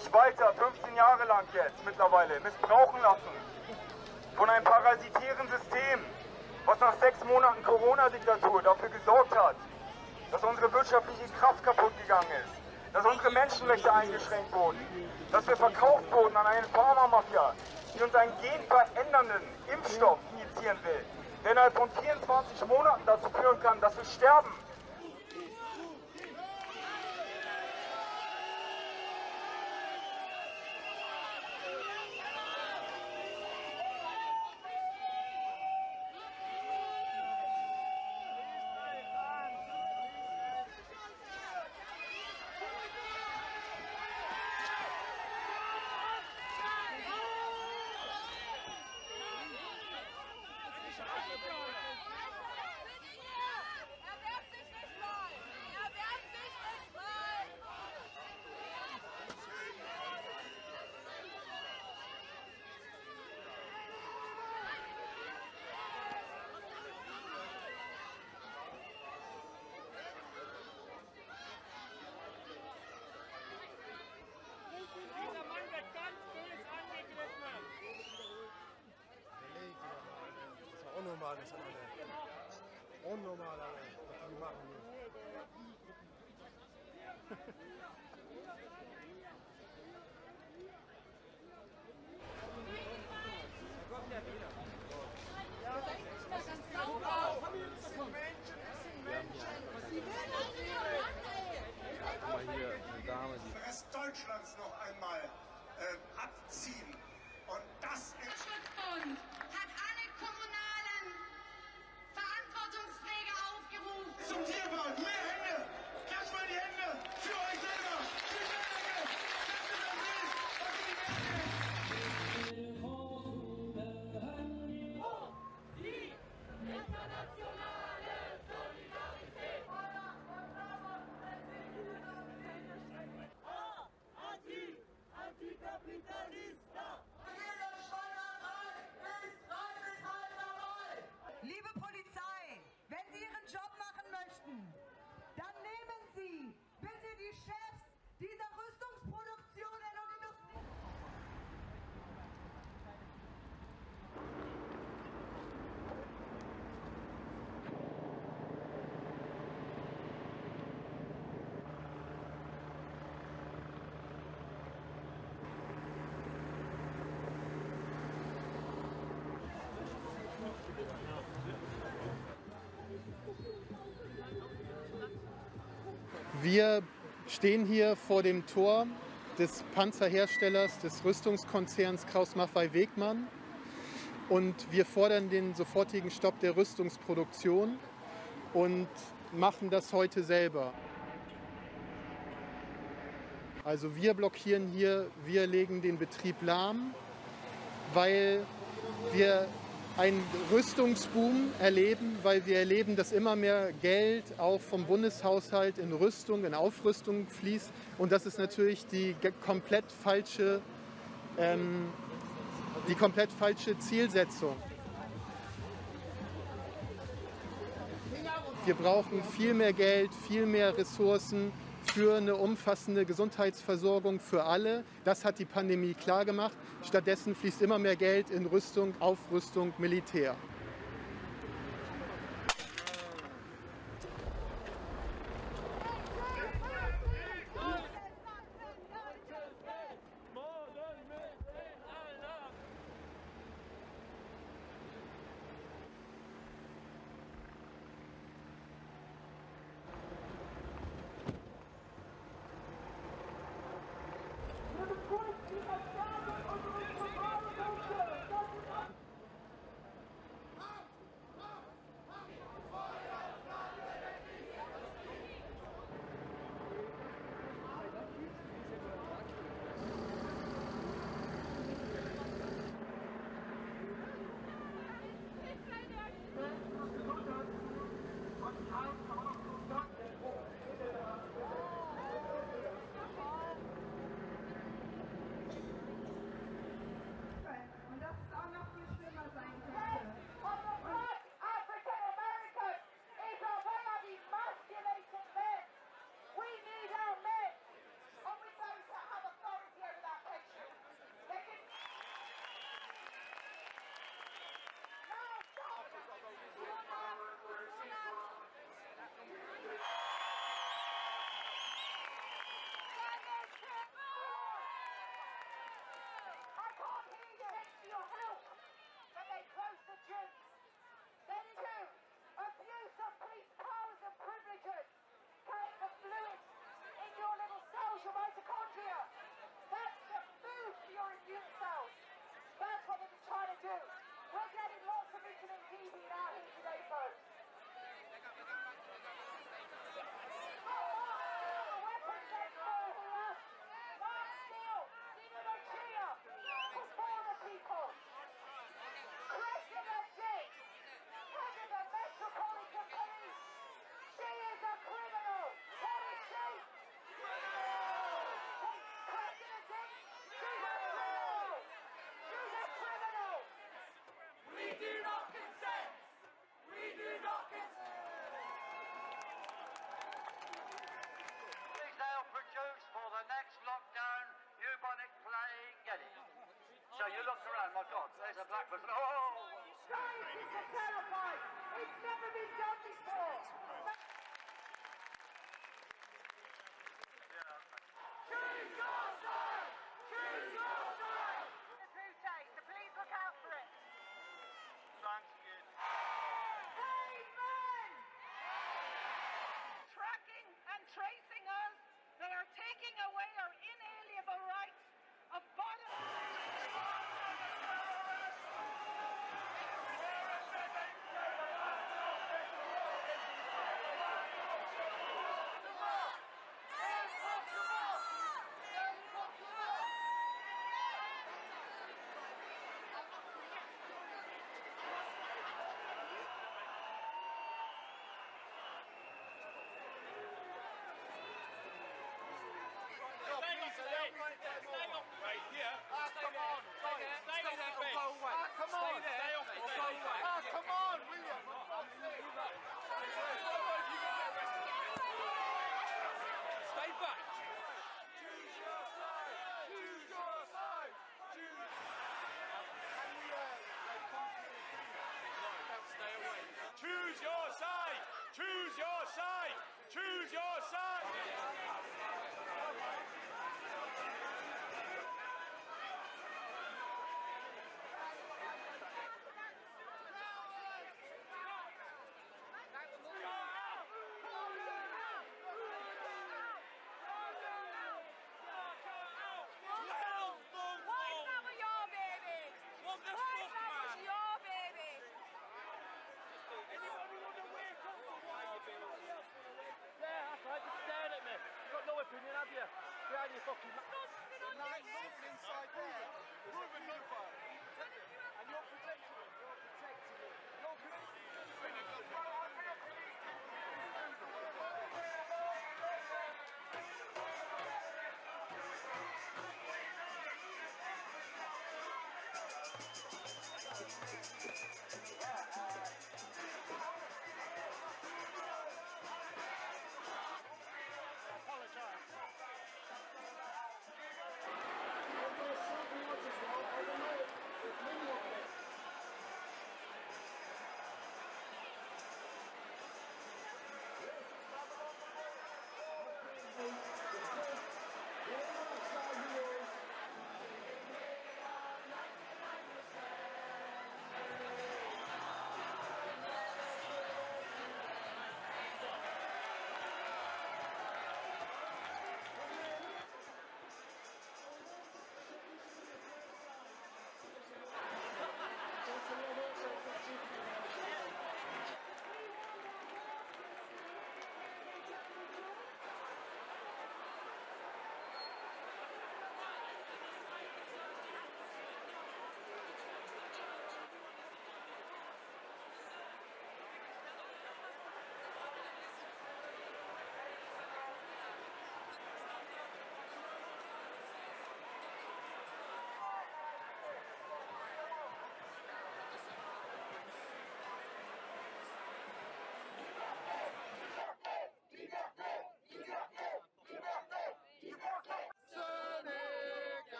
sich weiter, 15 Jahre lang jetzt mittlerweile, missbrauchen lassen von einem parasitären System, was nach sechs Monaten Corona-Diktatur dafür gesorgt hat, dass unsere wirtschaftliche Kraft kaputt gegangen ist, dass unsere Menschenrechte eingeschränkt wurden, dass wir verkauft wurden an eine Pharmamafia, die uns einen genverändernden Impfstoff injizieren will, der innerhalb von 24 Monaten dazu führen kann, dass wir sterben. Das war unnormal, das hat alle. Unnormal, alle. Was die machen hier. Rest Deutschlands noch einmal äh, abziehen. Und das ist Wir stehen hier vor dem Tor des Panzerherstellers des Rüstungskonzerns Kraus-Maffei-Wegmann und wir fordern den sofortigen Stopp der Rüstungsproduktion und machen das heute selber. Also wir blockieren hier, wir legen den Betrieb lahm, weil wir einen Rüstungsboom erleben, weil wir erleben, dass immer mehr Geld auch vom Bundeshaushalt in Rüstung, in Aufrüstung fließt. Und das ist natürlich die komplett falsche, ähm, die komplett falsche Zielsetzung. Wir brauchen viel mehr Geld, viel mehr Ressourcen für eine umfassende Gesundheitsversorgung für alle. Das hat die Pandemie klar gemacht. Stattdessen fließt immer mehr Geld in Rüstung, Aufrüstung, Militär. You look around, my God, there's a black person. Oh! Guys, this is terrifying. It's never been done before. Yeah. Ah, come on. Stay, stay, there. Stay, stay there. Go away. Ah, come stay on. There. Opinion, have you? Behind your fucking... Nine sits inside there. Proven no fire.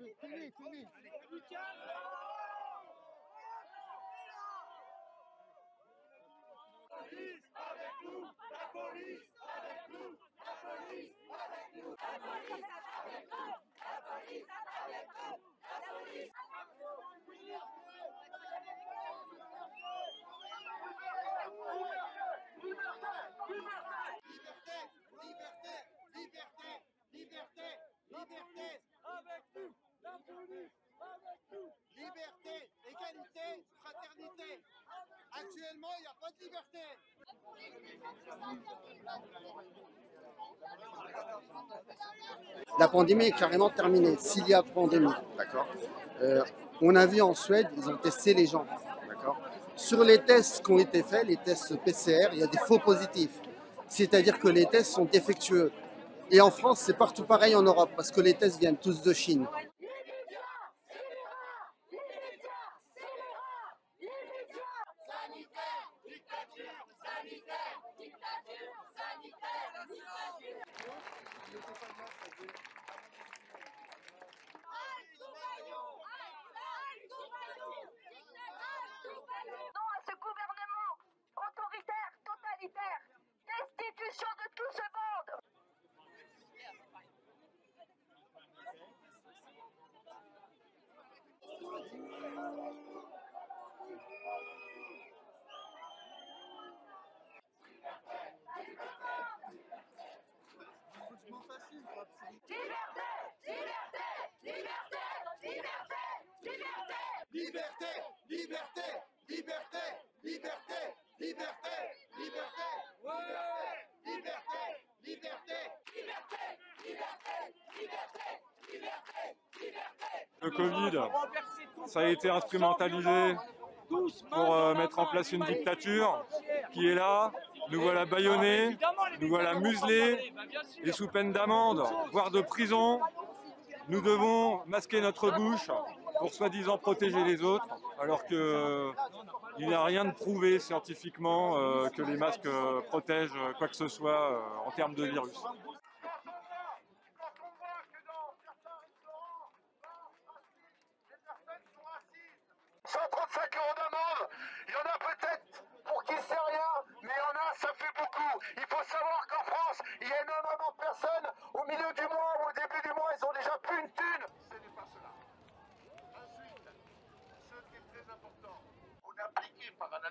Fini, fini. La pandémie est carrément terminée, s'il y a pandémie, d'accord Euh, On a vu en Suède, ils ont testé les gens, Sur les tests qui ont été faits, les tests PCR, il y a des faux positifs. C'est-à-dire que les tests sont défectueux. Et en France, c'est partout pareil en Europe, parce que les tests viennent tous de Chine. liberté, liberté, liberté, liberté, liberté, liberté, liberté, liberté, liberté, liberté, liberté, liberté, liberté. Le Covid, ça a été instrumentalisé pour mettre en place une dictature qui est là. Nous voilà baïonnés, nous voilà muselés et sous peine d'amende, voire de prison. Nous devons masquer notre bouche, pour soi-disant protéger les autres, alors que euh, il n'y a rien de prouvé scientifiquement euh, que les masques euh, protègent euh, quoi que ce soit en termes de virus.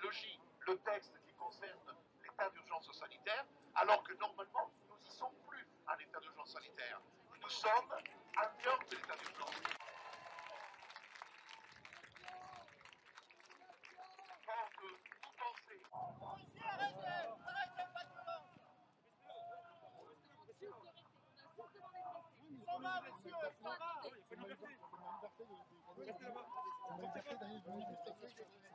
le texte qui concerne l'état d'urgence sanitaire, alors que normalement, nous n'y sommes plus à l'état d'urgence sanitaire. Nous sommes à dehors de l'état d'urgence. Euh,